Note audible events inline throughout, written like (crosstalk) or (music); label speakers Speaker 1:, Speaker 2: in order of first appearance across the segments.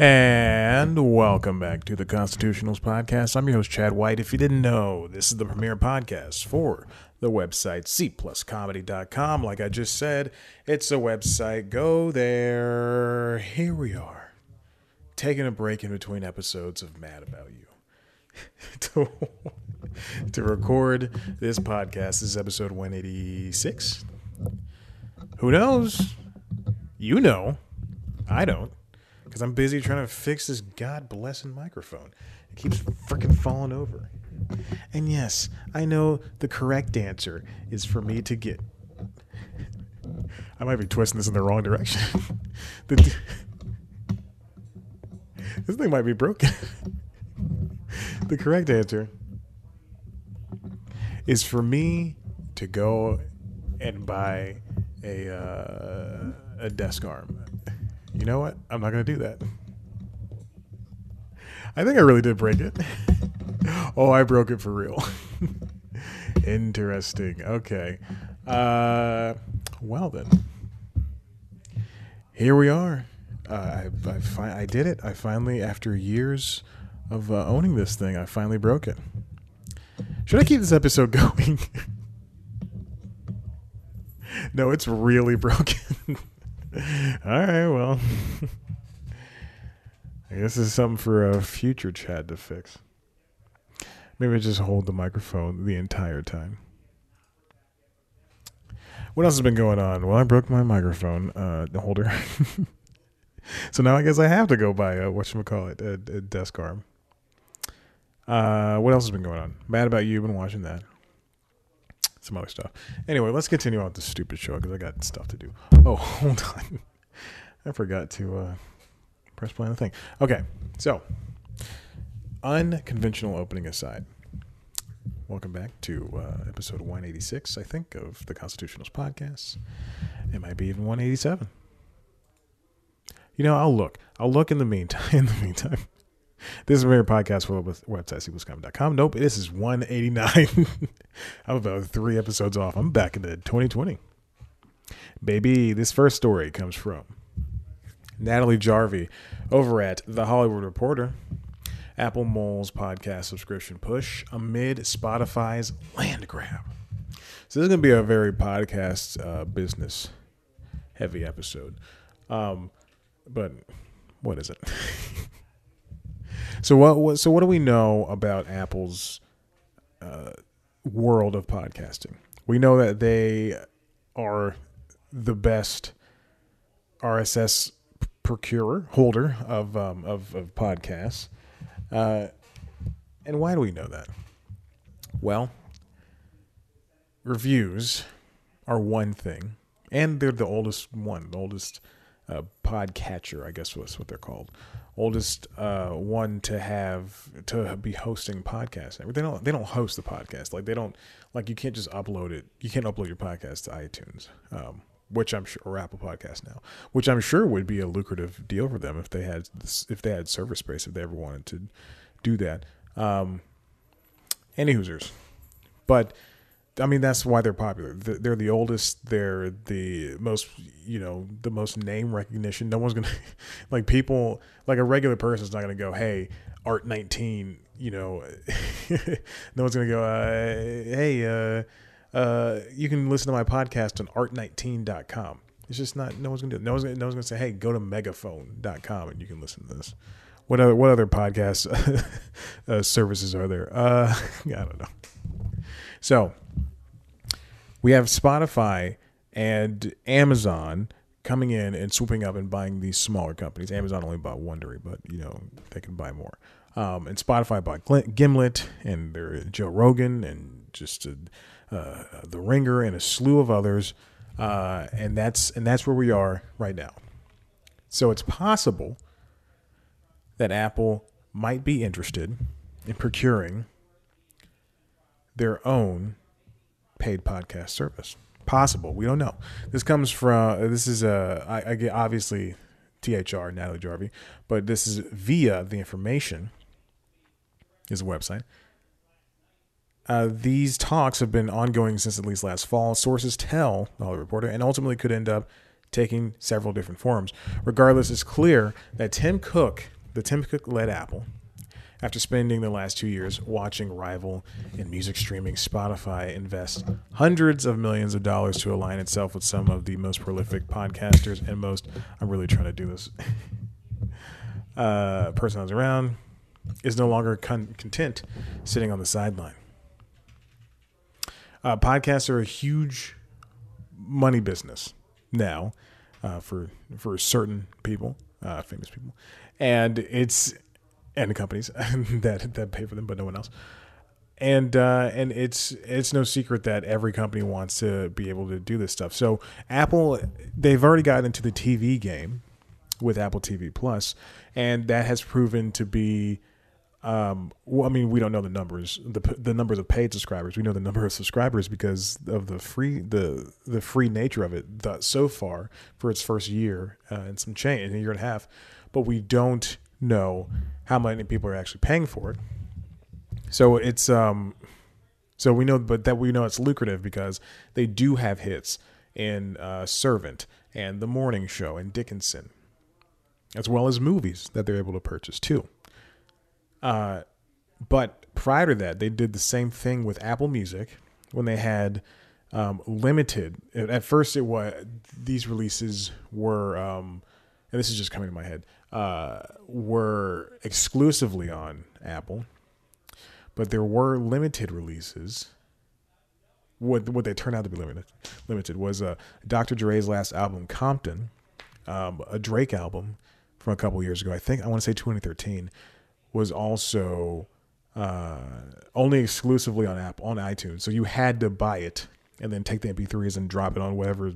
Speaker 1: And welcome back to the Constitutionals Podcast. I'm your host, Chad White. If you didn't know, this is the premier podcast for the website cpluscomedy.com. Like I just said, it's a website. Go there. Here we are, taking a break in between episodes of Mad About You. (laughs) to, to record this podcast. This is episode 186. Who knows? You know. I don't. Because I'm busy trying to fix this god blessing microphone. It keeps freaking falling over. And yes, I know the correct answer is for me to get. (laughs) I might be twisting this in the wrong direction. (laughs) the, (laughs) this thing might be broken. the correct answer is for me to go and buy a uh, a desk arm you know what? I'm not going to do that. I think I really did break it. (laughs) oh, I broke it for real. (laughs) Interesting. Okay. Uh, well then, here we are. Uh, I I, fi- I did it. I finally, after years of uh, owning this thing, I finally broke it. Should I keep this episode (laughs) going? no, it's really broken. All right, well. (laughs) I guess this is something for a future Chad to fix. Maybe just hold the microphone the entire time. What else has been going on? Well, I broke my microphone uh, holder. (laughs) so now I guess I have to go buy a, whatchamacallit, a, a desk arm. Uh, what else has been going on? Mad About You, been watching that some other stuff. Anyway, let's continue on with the stupid show because I got stuff to do. Oh, (laughs) hold on. I forgot to uh, press play on the thing. Okay, so unconventional opening aside. Welcome back to uh, episode 186, I think, of the Constitutionals podcast. It might be even 187. You know, I'll look. I'll look in the meantime. (laughs) In the meantime, this is a podcast for the website, cpluscomedy.com. Nope, this is 189. (laughs) I'm about three episodes off. I'm back into 2020. Baby, this first story comes from Natalie Jarvey over at The Hollywood Reporter. Apple Mole's podcast subscription push amid Spotify's land grab. So this is going to be a very podcast uh, business heavy episode. Um, but what is it? (laughs) So what, what? So what do we know about Apple's uh, world of podcasting? We know that they are the best RSS procurer holder of um, of, of podcasts. Uh, and why do we know that? Well, reviews are one thing, and they're the oldest one, the oldest uh, podcatcher, I guess was what they're called oldest uh, one to have to be hosting podcasts. They don't they don't host the podcast like they don't like you can't just upload it. You can't upload your podcast to iTunes, um, which I'm sure or Apple Podcast now, which I'm sure would be a lucrative deal for them if they had if they had server space if they ever wanted to do that. Um, any Hoosers, but I mean, that's why they're popular. They're the oldest. They're the most, you know, the most name recognition. No one's gonna, (laughs) like, people, like a regular person's not gonna go, "Hey, Art 19," you know. (laughs) no one's gonna go, uh, "Hey, uh, uh, you can listen to my podcast on art19.com." It's just not. No one's gonna do it. No one's gonna, no one's gonna say, "Hey, go to megaphone.com and you can listen to this." What other what other podcast (laughs) uh, services are there? Uh, I don't know. So we have Spotify and Amazon coming in and swooping up and buying these smaller companies. Amazon only bought Wondery, but you know they can buy more. Um, and Spotify bought Gimlet and there Joe Rogan and just uh, uh, the Ringer and a slew of others. Uh, and that's and that's where we are right now. So it's possible that Apple might be interested in procuring their own paid podcast service. Possible. We don't know. This comes from, this is, a, I, I get obviously THR, Natalie Jarvey, but this is via the information, is a website. Uh, these talks have been ongoing since at least last fall. Sources tell the Hollywood Reporter, and ultimately could end up taking several different forms. Regardless, it's clear that Tim Cook, the Tim Cook led Apple, after spending the last two years watching rival in music streaming, Spotify invest hundreds of millions of dollars to align itself with some of the most prolific podcasters and most. I'm really trying to do this. (laughs) uh, person who's around is no longer con- content sitting on the sideline. Uh, podcasts are a huge money business now uh, for for certain people, uh, famous people, and it's and companies (laughs) that that pay for them, but no one else. And uh, and it's it's no secret that every company wants to be able to do this stuff. So Apple, they've already gotten into the TV game with Apple TV Plus, and that has proven to be. Um, well, I mean, we don't know the numbers, the the numbers of paid subscribers. We know the number of subscribers because of the free the the free nature of it. So far, for its first year uh, and some change, a year and a half, but we don't know how many people are actually paying for it. So it's um, so we know, but that we know it's lucrative because they do have hits in uh, Servant and The Morning Show and Dickinson, as well as movies that they're able to purchase too. Uh, but prior to that, they did the same thing with Apple Music when they had um, limited. At first, it was these releases were, um, and this is just coming to my head uh, were exclusively on Apple, but there were limited releases. What what they turned out to be limited limited was uh, Dr. Dre's last album, Compton, um, a Drake album from a couple years ago. I think I want to say 2013 was also uh, only exclusively on app on iTunes. So you had to buy it and then take the MP3s and drop it on whatever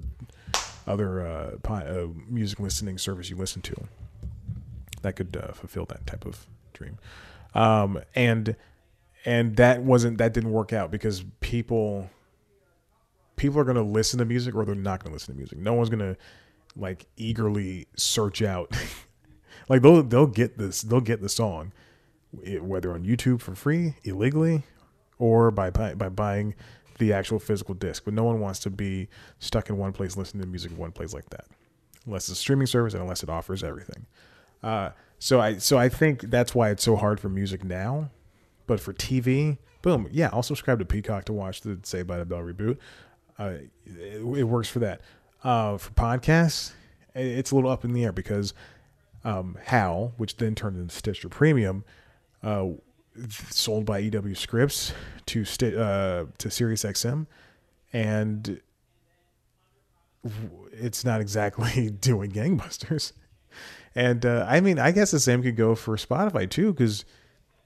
Speaker 1: other uh, uh, music listening service you listen to that could uh, fulfill that type of dream. Um, and and that wasn't that didn't work out because people people are going to listen to music or they're not going to listen to music. No one's going to like eagerly search out (laughs) like they'll they'll get this they'll get the song whether on YouTube for free illegally or by by buying the actual physical disc. But no one wants to be stuck in one place listening to music in one place like that. Unless it's a streaming service and unless it offers everything. Uh, so I so I think that's why it's so hard for music now. But for TV, boom, yeah, I'll subscribe to Peacock to watch the Saved by the Bell reboot. Uh, it, it, works for that. Uh, for podcasts, it's a little up in the air because um, Howl, which then turned into Stitcher Premium, uh, sold by EW Scripps to uh, to SiriusXM, and it's not exactly (laughs) doing gangbusters. And uh, I mean, I guess the same could go for Spotify too, because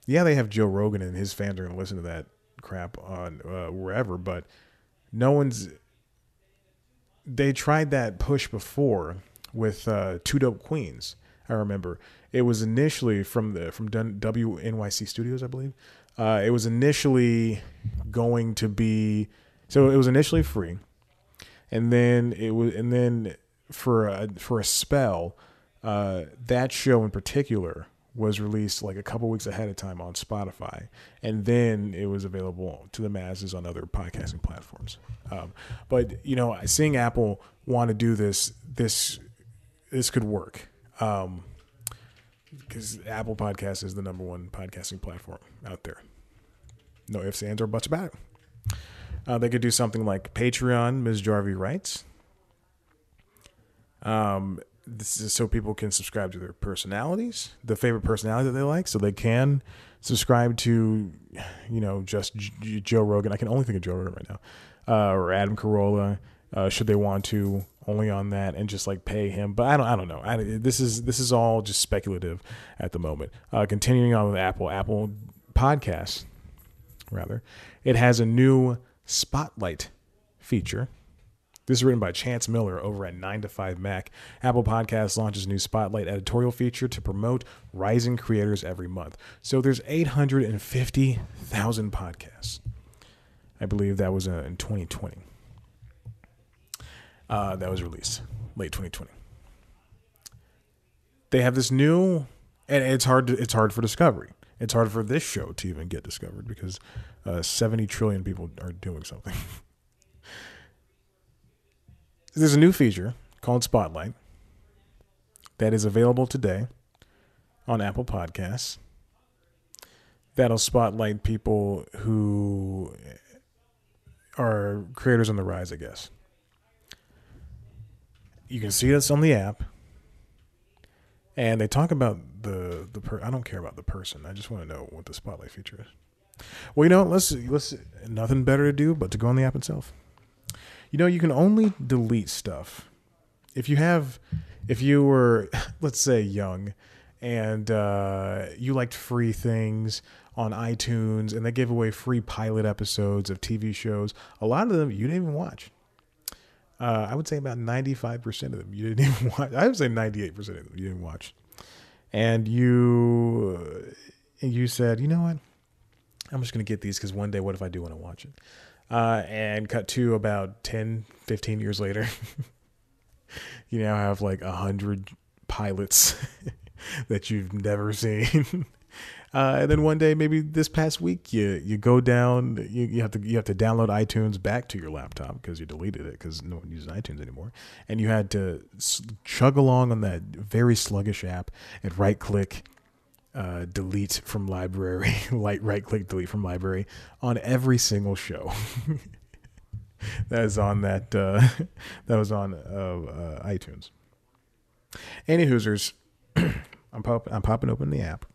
Speaker 1: yeah, they have Joe Rogan and his fans are going to listen to that crap on uh, wherever, but no one's. They tried that push before with uh, Two Dope Queens. I remember it was initially from the from WNYC Studios, I believe. Uh, it was initially going to be so it was initially free, and then it was and then for a, for a spell uh, that show in particular was released like a couple weeks ahead of time on Spotify, and then it was available to the masses on other podcasting platforms. Um, but you know, seeing Apple want to do this, this this could work because um, Apple Podcast is the number one podcasting platform out there. No ifs, ands, or buts about it. Uh, they could do something like Patreon, Ms. Jarvey writes. Um, this is so people can subscribe to their personalities, the favorite personality that they like, so they can subscribe to, you know, just J- Joe Rogan. I can only think of Joe Rogan right now, uh, or Adam Carolla, uh, should they want to, only on that, and just like pay him. But I don't, I don't know. I, this is this is all just speculative at the moment. Uh, continuing on with Apple, Apple Podcasts, rather, it has a new Spotlight feature this is written by Chance Miller over at 9 to 5 Mac. Apple Podcasts launches new Spotlight editorial feature to promote rising creators every month. So there's 850,000 podcasts. I believe that was uh, in 2020. Uh, that was released late 2020. They have this new, and it's hard. To, it's hard for discovery. It's hard for this show to even get discovered because uh, 70 trillion people are doing something. (laughs) there's a new feature called Spotlight that is available today on Apple Podcasts. That'll spotlight people who are creators on the rise, I guess. You can see this on the app, and they talk about the the per. I don't care about the person. I just want to know what the spotlight feature is. Well, you know, let's let's nothing better to do but to go on the app itself. You know, you can only delete stuff if you have if you were (laughs) let's say young and uh, you liked free things on iTunes and they gave away free pilot episodes of TV shows, a lot of them you didn't even watch. Uh, I would say about 95% of them you didn't (laughs) even watch. I would say 98% of them you didn't watch. And you you said, you know what? I'm just going to get these because one day, what if I do want to watch it? Uh, and cut to about 10, 15 years later. (laughs) you now have like a hundred pilots (laughs) that you've never seen. (laughs) Uh, and then one day, maybe this past week, you you go down, you, you have to you have to download iTunes back to your laptop because you deleted it because no one uses iTunes anymore, and you had to chug along on that very sluggish app and right click, uh, delete from library, (laughs) light right click delete from library on every single show. (laughs) that is on that uh, (laughs) that was on uh, uh, iTunes. Any Hoosers, (clears throat) I'm pop- I'm popping open the app,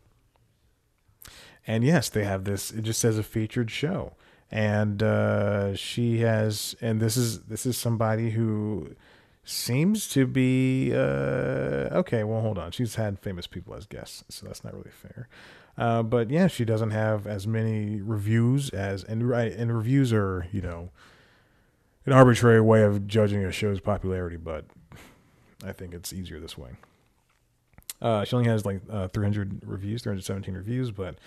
Speaker 1: and yes, they have this. It just says a featured show, and uh, she has, and this is this is somebody who seems to be uh, okay. Well, hold on, she's had famous people as guests, so that's not really fair. Uh, but yeah, she doesn't have as many reviews as and right and reviews are you know an arbitrary way of judging a show's popularity, but I think it's easier this way. Uh, she only has like uh, 300 reviews, 317 reviews, but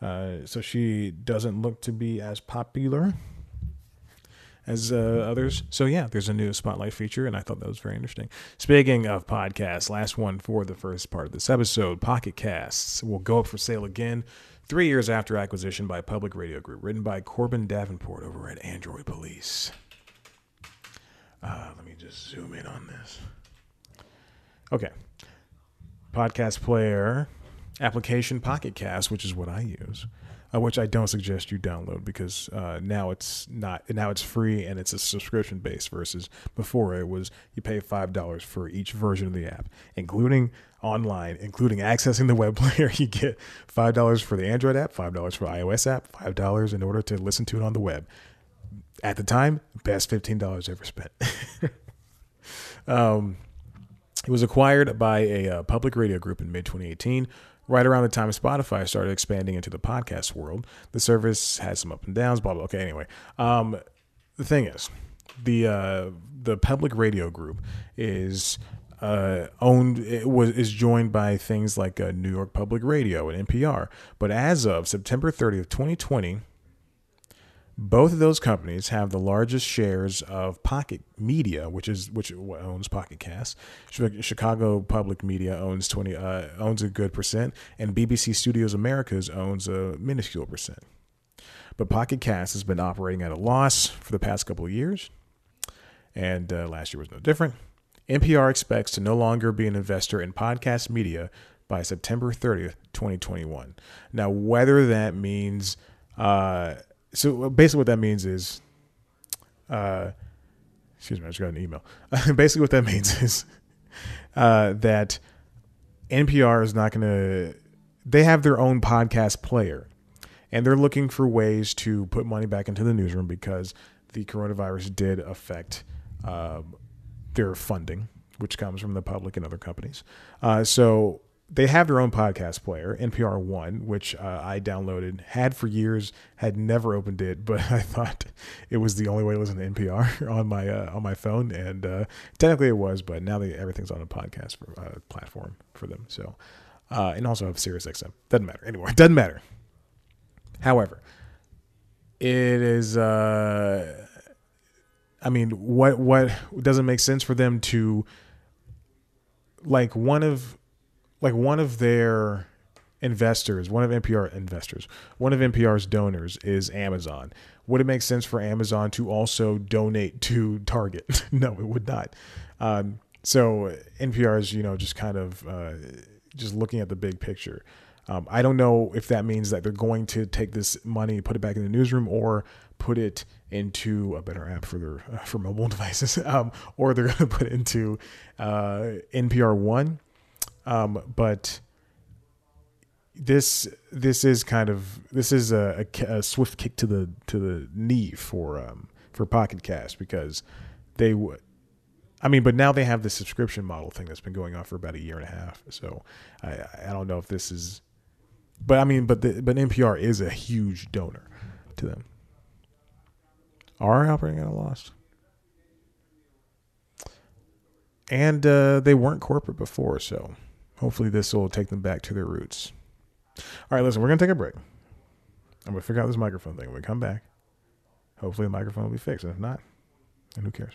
Speaker 1: uh, so she doesn't look to be as popular as uh, others. So yeah, there's a new spotlight feature, and I thought that was very interesting. Speaking of podcasts, last one for the first part of this episode, Pocket Casts will go up for sale again. Three years after acquisition by Public Radio Group, written by Corbin Davenport over at Android Police. Uh, let me just zoom in on this. Okay. Podcast player application Pocket Cast, which is what I use, uh, which I don't suggest you download because uh, now it's not now it's free and it's a subscription base versus before it was you pay five dollars for each version of the app, including online, including accessing the web (laughs) player. You get five dollars for the Android app, five dollars for iOS app, five dollars in order to listen to it on the web at the time, best fifteen dollars ever spent. (laughs) um, it was acquired by a uh, public radio group in mid 2018. Right around the time Spotify started expanding into the podcast world, the service had some up and downs. Blah blah. Okay, anyway, um, the thing is, the uh, the public radio group is uh, owned it was is joined by things like uh, New York Public Radio and NPR. But as of September 30th, 2020, both of those companies have the largest shares of Pocket Media, which is which owns Pocket Cast. Chicago Public Media owns twenty uh, owns a good percent, and BBC Studios Americas owns a minuscule percent. But Pocket Cast has been operating at a loss for the past couple of years, and uh, last year was no different. NPR expects to no longer be an investor in podcast media by September 30th, 2021. Now, whether that means uh, so uh, basically what that means is uh excuse me i just got an email. (laughs) Basically what that means (laughs) is uh that npr is not going to they have their own podcast player and they're looking for ways to put money back into the newsroom because the coronavirus did affect uh, their funding which comes from the public and other companies. Uh, so they have their own podcast player, NPR One, which uh, I downloaded, had for years, had never opened it, (laughs) but I thought it was the only way to listen to NPR (laughs) on my uh, on my phone, and uh, technically it was, but now they, everything's on a podcast for, uh, platform for them. So, uh, and also have SiriusXM. Doesn't matter anymore. (laughs) Doesn't matter. However, it is. Uh, I mean, what what doesn't make sense for them to like one of like one of their investors, one of NPR investors, one of NPR's donors is Amazon. Would it make sense for Amazon to also donate to Target? (laughs) no, it would not. Um, so NPR is you know just kind of uh, just looking at the big picture. Um, I don't know if that means that they're going to take this money, put it back in the newsroom, or put it into a better app for their uh, (laughs) for mobile (laughs) devices, um, or they're going to put it into uh, NPR One. Um, but this this is kind of this is a, a, a, swift kick to the to the knee for um, for Pocket Cast because they would. I mean, but now they have the subscription model thing that's been going on for about a year and a half. So I I don't know if this is, but I mean, but the, but NPR is a huge donor to them. Are operating at a loss, and uh, they weren't corporate before, so hopefully this will take them back to their roots. All right, listen, we're gonna take a break. I'm gonna figure out this microphone thing. When we come back, hopefully the microphone will be fixed. And if not, then who cares?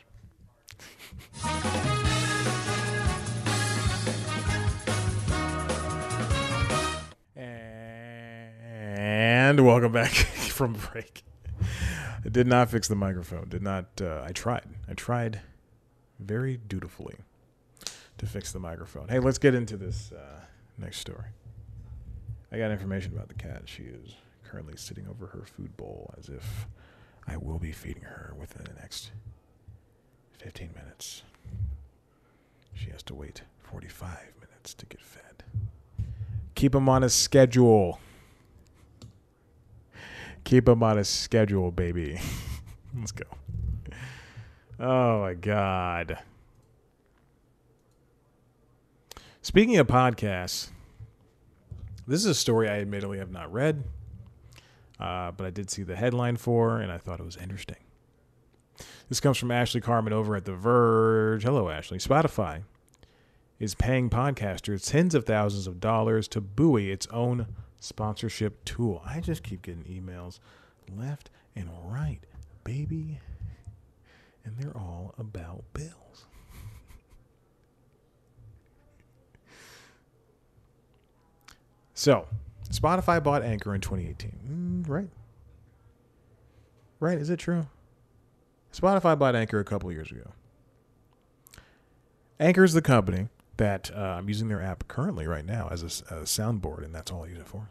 Speaker 1: and welcome back (laughs) from break. I did not fix the microphone. Did not. Uh, I tried. I tried very dutifully to fix the microphone. Hey, let's get into this uh, next story. I got information about the cat. She is currently sitting over her food bowl as if I will be feeding her within the next 15 minutes. She has to wait 45 minutes to get fed. Keep him on a schedule. Keep him on a schedule, baby. (laughs) Let's go. Oh my God. Speaking of podcasts, this is a story I admittedly have not read, uh, but I did see the headline for, and I thought it was interesting. This comes from Ashley Carman over at The Verge. Hello, Ashley. Spotify is paying podcasters tens of thousands of dollars to buoy its own sponsorship tool. I just keep getting emails left and right, baby. And they're all about bills. So, Spotify bought Anchor in 2018. Mm, right. Right. Is it true? Spotify bought Anchor a couple years ago. Anchor is the company that uh, I'm using their app currently right now as a, a soundboard, and that's all I use it for.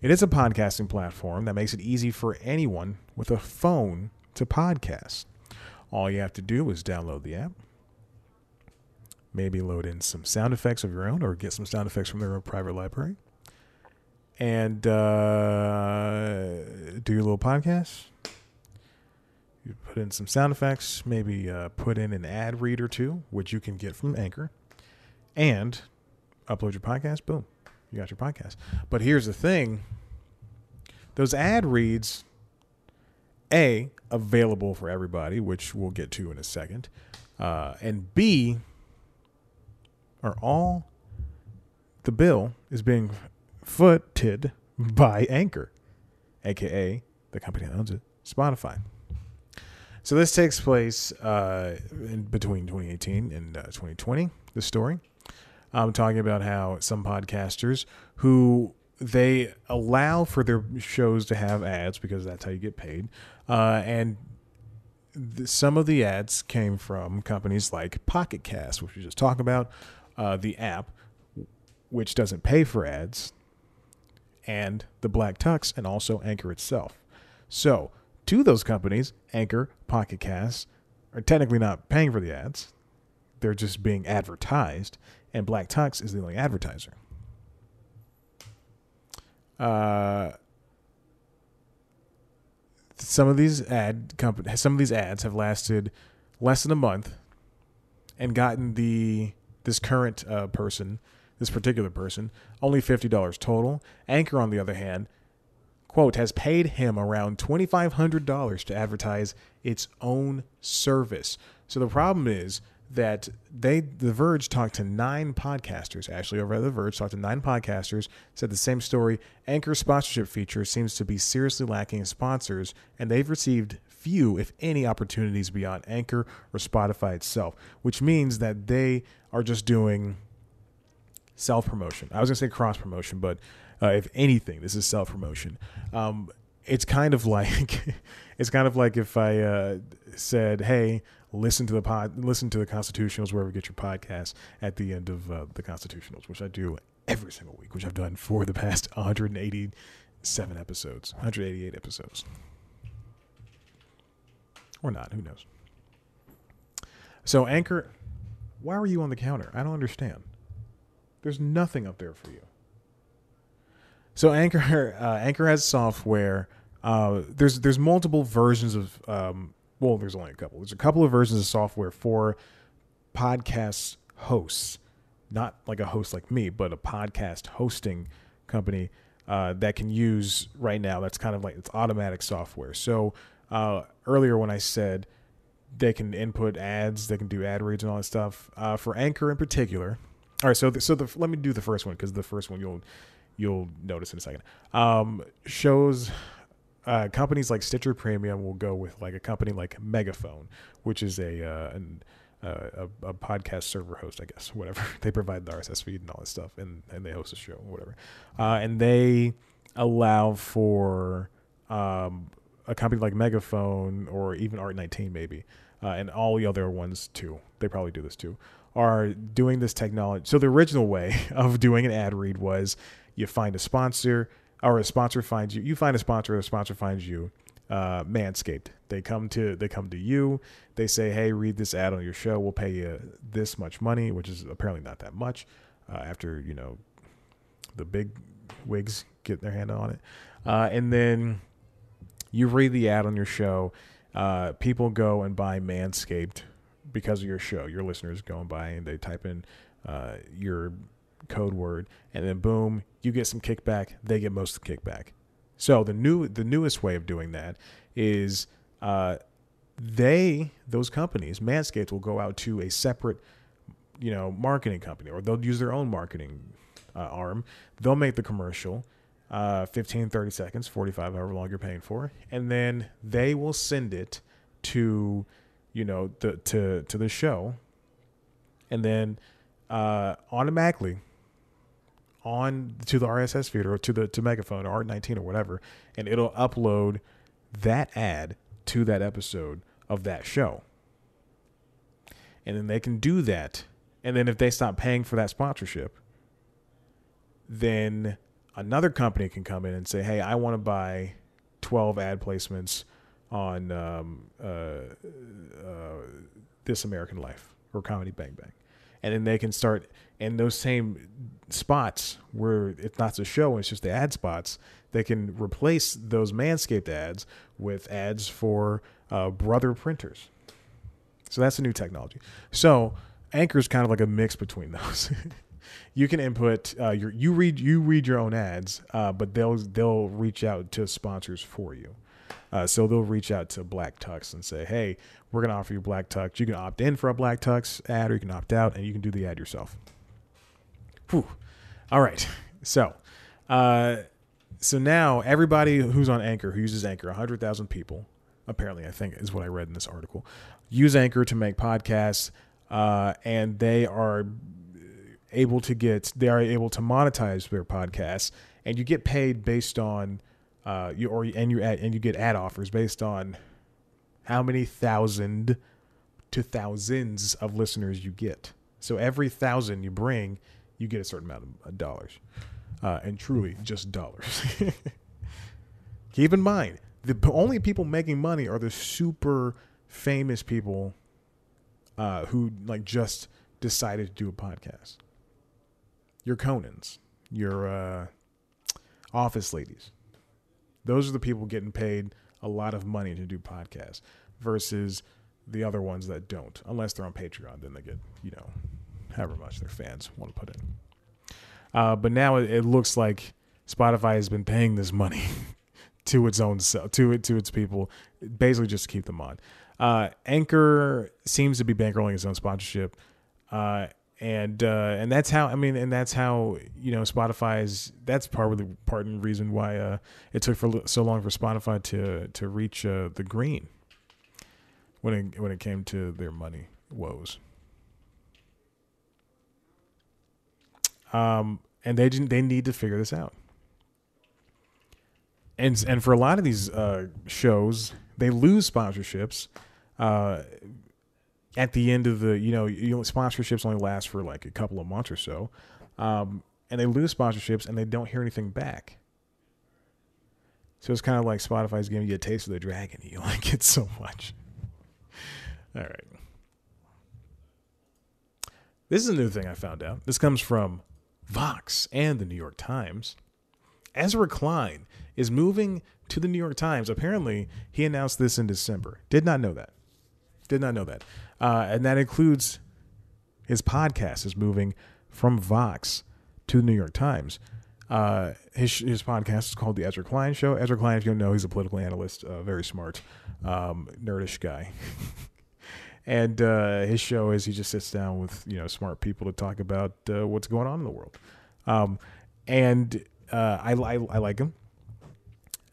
Speaker 1: It is a podcasting platform that makes it easy for anyone with a phone to podcast. All you have to do is download the app, maybe load in some sound effects of your own or get some sound effects from their own private library and uh, do your little podcast. You put in some sound effects, maybe uh, put in an ad read or two, which you can get from Anchor, and upload your podcast. Boom, you got your podcast. But here's the thing those ad reads, A, available for everybody, which we'll get to in a second, uh, and B, are all the bill is being footed by Anchor, aka the company that owns it, Spotify. So this takes place uh, between 2018 and uh, 2020. The story. I'm talking about how some podcasters who they allow for their shows to have ads because that's how you get paid, uh, and th- some of the ads came from companies like Pocket Cast, which we just talked about, uh, the app, which doesn't pay for ads and the Black Tux and also Anchor itself. So, to those companies, Anchor, Pocket Casts, are technically not paying for the ads. They're just being advertised, and Black Tux is the only advertiser. Uh, some of these ad company, some of these ads have lasted less than a month, and gotten the this current uh, person this particular person, only $50 total. Anchor, on the other hand, quote, has paid him around $2,500 to advertise its own service. So the problem is that they, The Verge talked to nine podcasters, actually, over at The Verge, talked to nine podcasters, said the same story. Anchor sponsorship feature seems to be seriously lacking in sponsors, and they've received few, if any, opportunities beyond Anchor or Spotify itself, which means that they are just doing self promotion. I was gonna say cross promotion, but uh, if anything, this is self promotion. Um, it's kind of (laughs) like it's kind of like if I uh, said, "Hey, listen to the pod, listen to the Constitutionals wherever you get your podcasts." At the end of uh, the Constitutionals, which I do every single week, which I've done for the past (laughs) 187 episodes, 188 episodes, or not? Who knows? So Anchor, why were you on the counter? I don't understand. There's nothing up there for you. So Anchor, (laughs) uh, Anchor has software. Uh, there's there's multiple versions of. Um, well, there's only a couple. There's a couple of versions of software for podcast hosts, not like a host like me, but a podcast hosting company uh, that can use right now. That's kind of like it's automatic software. So uh, earlier when I said they can input ads, they can do ad reads and all that stuff. Uh, for Anchor in particular, all right. So the, so the, let me do the first one because the first one you'll you'll notice in a second. Um, shows uh, companies like Stitcher Premium will go with like a company like Megaphone, which is a uh, an, uh, a, a, podcast server host, I guess, whatever. (laughs) they provide the RSS feed and all this stuff, and, and they host a show, whatever. Uh, and they allow for um, a company like Megaphone or even Art19 maybe, uh, and all the other ones too. They probably do this too. Are doing this technology. So the original way (laughs) of doing an ad read was you find a sponsor, or a sponsor finds you. You find a sponsor, or a sponsor finds you. Uh, Manscaped. They come to they come to you. They say, "Hey, read this ad on your show. We'll pay you this much money," which is apparently not that much. Uh, after you know, the big wigs get their hand on it, uh, and then you read the ad on your show, uh, people go and buy Manscaped because of your show. Your listeners going by and they type in uh, your code word, and then boom, you get some kickback. They get most of the kickback. So the new the newest way of doing that is uh, they those companies Manscaped will go out to a separate you know marketing company or they'll use their own marketing uh, arm. They'll make the commercial uh, 15, 30 seconds, 45, however long you're paying for, and then they will send it to, you know, the to to the show, and then uh, automatically on to the RSS feed or to the to Megaphone or Art19 or whatever, and it'll upload that ad to that episode of that show. And then they can do that. And then if they stop paying for that sponsorship, then another company can come in and say, "Hey, I want to buy 12 ad placements on um, uh, uh, This American Life or Comedy Bang Bang," and then they can start in those same spots where it's not the show, it's just the ad spots. They can replace those Manscaped ads with ads for uh, Brother printers. So that's a new technology. So Anchor is kind of like a mix between (laughs) those. you can input uh, your you read you read your own ads, uh, but they'll they'll reach out to sponsors for you. Uh, so they'll reach out to Black Tux and say, "Hey, we're gonna offer you Black Tux. You can opt in for a Black Tux ad, or you can opt out, and you can do the ad yourself." Whew. All right, so. Uh, so now everybody who's on Anchor, who uses Anchor, 100,000 people, apparently, I think is what I read in this article, use Anchor to make podcasts, uh, and they are able to get they are able to monetize their podcasts, and you get paid based on uh, you or and you and you get ad offers based on how many thousand to thousands of listeners you get. So every thousand you bring, you get a certain amount of dollars, uh, and truly just dollars. (laughs) Keep in mind, the only people making money are the super famous people uh, who like just decided to do a podcast your Conans, your uh, office ladies. Those are the people getting paid a lot of money to do podcasts versus the other ones that don't, unless they're on Patreon. Then they get, you know, however much their fans want to put in. Uh, but now it, it, looks like Spotify has been paying this money (laughs) to its own to it to its people, basically just to keep them on. Uh, Anchor seems to be bankrolling its own sponsorship. Uh, and uh, and that's how I mean, and that's how you know Spotify is. That's part of the part and reason why uh, it took for so long for Spotify to to reach uh, the green when it when it came to their money woes. Um, and they they need to figure this out. and and for a lot of these uh, shows, they lose sponsorships. At the end of the, you know, you know, sponsorships only last for like a couple of months or so, um, and they lose sponsorships and they don't hear anything back. So it's kind of like Spotify's giving you a taste of the dragon. (laughs) You like it so much. All right. This is a new thing I found out. This comes from Vox and the New York Times. Ezra Klein is moving to the New York Times. Apparently, he announced this in December. Did not know that. Did not know that. Uh, and that includes his podcast is moving from Vox to the New York Times. Uh, his his podcast is called the Ezra Klein Show. Ezra Klein, if you don't know, he's a political analyst, uh, very smart, um, nerdish guy. (laughs) and uh, his show is he just sits down with you know smart people to talk about uh, what's going on in the world. Um, and uh, I, I, I like him.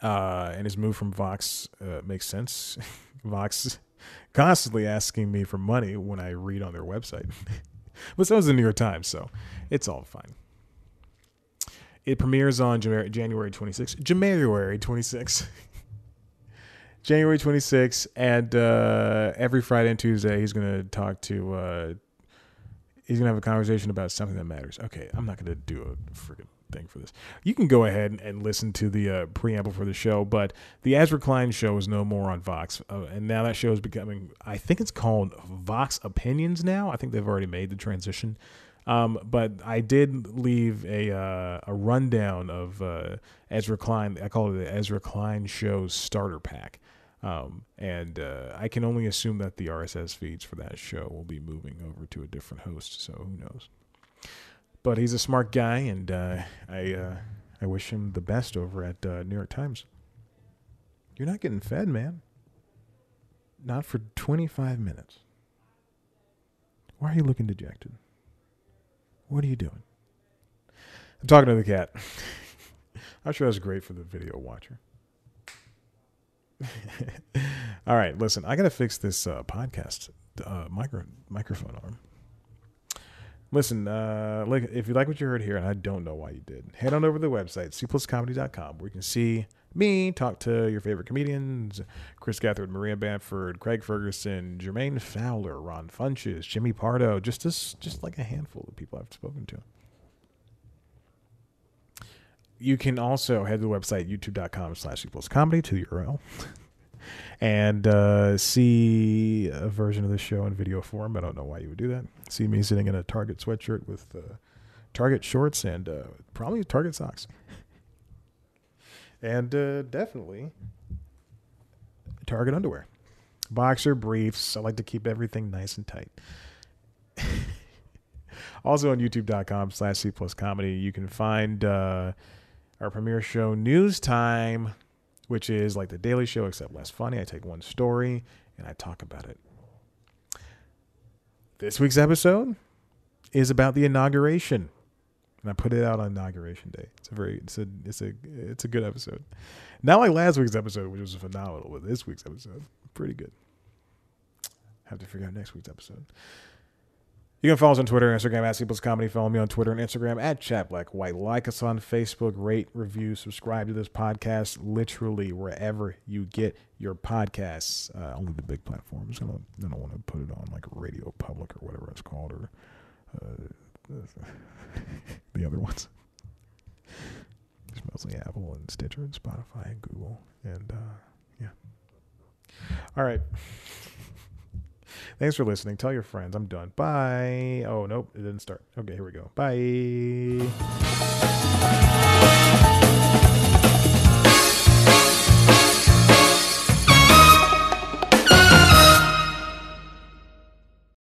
Speaker 1: Uh, and his move from Vox makes sense. (laughs) Vox constantly asking me for money when I read on their website. (laughs) but so is the New York Times, so it's all fine. It premieres on January 26th. January 26th. January 26th. (laughs) And uh, every Friday and Tuesday, he's going to talk to, uh, he's going to have a conversation about something that matters. Okay, I'm not going to do a freaking thing for this. You can go ahead and, and listen to the uh, preamble for the show, but the Ezra Klein show is no more on Vox. Uh, and now that show is becoming, I think it's called Vox Opinions now. I think they've already made the transition. Um, but I did leave a uh, a rundown of uh, Ezra Klein. I call it the Ezra Klein Show starter pack. Um, and uh, I can only assume that the RSS feeds for that show will be moving over to a different host. So who knows? But he's a smart guy, and uh, I uh, I wish him the best over at uh, New York Times. You're not getting fed, man. Not for 25 minutes. Why are you looking dejected? What are you doing? I'm talking to the cat. (laughs) I'm sure that's great for the video watcher. (laughs) All right, listen, I got to fix this uh, podcast uh, micro, microphone arm. Listen, uh, like if you like what you heard here, and I don't know why you did, head on over to the website, cpluscomedy.com, where you can see me talk to your favorite comedians Chris Gethard, Maria Bamford, Craig Ferguson, Jermaine Fowler, Ron Funches, Jimmy Pardo, just, just like a handful of people I've spoken to. You can also head to the website, youtube.com slash comedy to the URL. (laughs) and uh, see a version of the show in video form. I don't know why you would do that. See me sitting in a Target sweatshirt with uh, Target shorts and uh, probably Target socks. and uh, definitely Target underwear. Boxer briefs. I like to keep everything nice and tight. (laughs) also on youtube.com slash C plus comedy, you can find uh, our premiere show News Time which is like the Daily Show, except less funny. I take one story and I talk about it. This week's episode is about the inauguration, and I put it out on inauguration day. It's a very, it's a, it's a, it's a good episode. Not like last week's episode, which was phenomenal, but this week's episode, pretty good. Have to figure out next week's episode. You can follow us on Twitter Instagram at C Comedy. Follow me on Twitter and Instagram at Chat Black White. Like us on Facebook, rate, review, subscribe to this podcast literally wherever you get your podcasts. Uh, only the big platforms. I don't, don't want to put it on like Radio Public or whatever it's called or uh, (laughs) the other ones. It's mostly Apple and Stitcher and Spotify and Google. And uh, yeah. All right. Thanks for listening. Tell your friends. I'm done. Bye. Oh, nope. It didn't start. Okay, here we go. Bye.